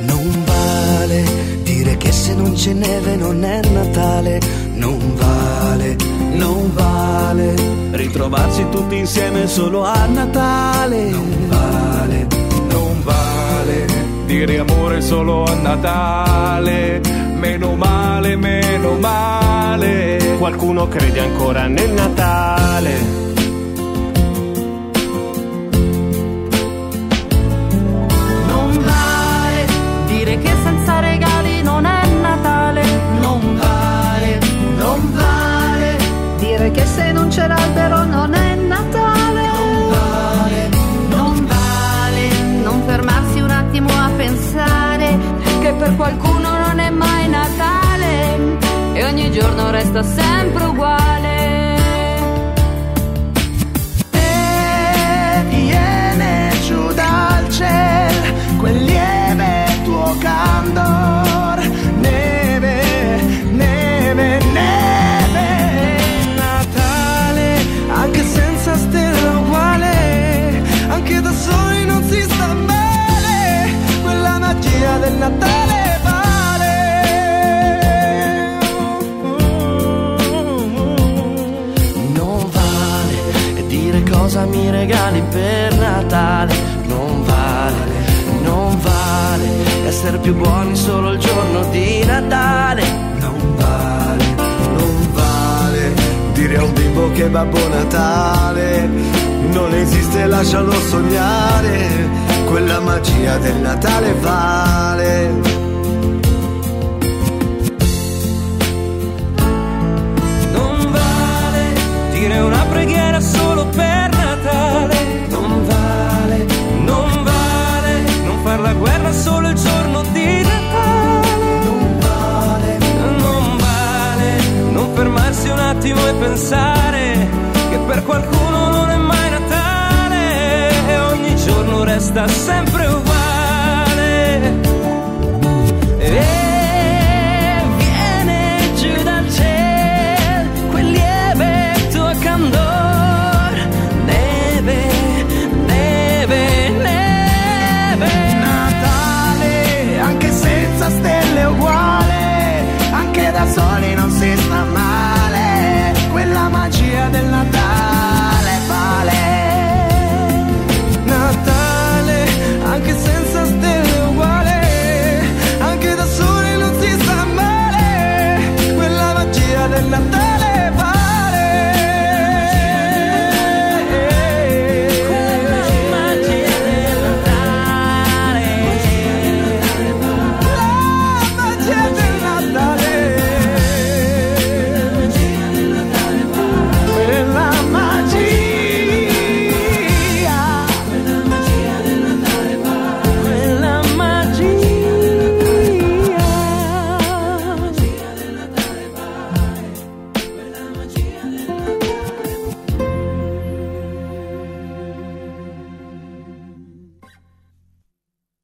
Non vale dire che se non c'è neve non è Natale. Non vale, non vale ritrovarsi tutti insieme solo a Natale. Non vale, non vale dire amore solo a Natale. Meno male, meno male. Qualcuno crede ancora nel Natale. Qualcuno non è mai Natale e ogni giorno resta sempre uguale. Cosa mi regali per Natale. Non vale, non vale essere più buoni solo il giorno di Natale. Non vale, non vale dire a un bimbo che Babbo Natale non esiste, lascialo sognare. Quella magia del Natale vale. Non vale dire una preghiera solo per attimo e pensare che per qualcuno non è mai Natale e ogni giorno resta sempre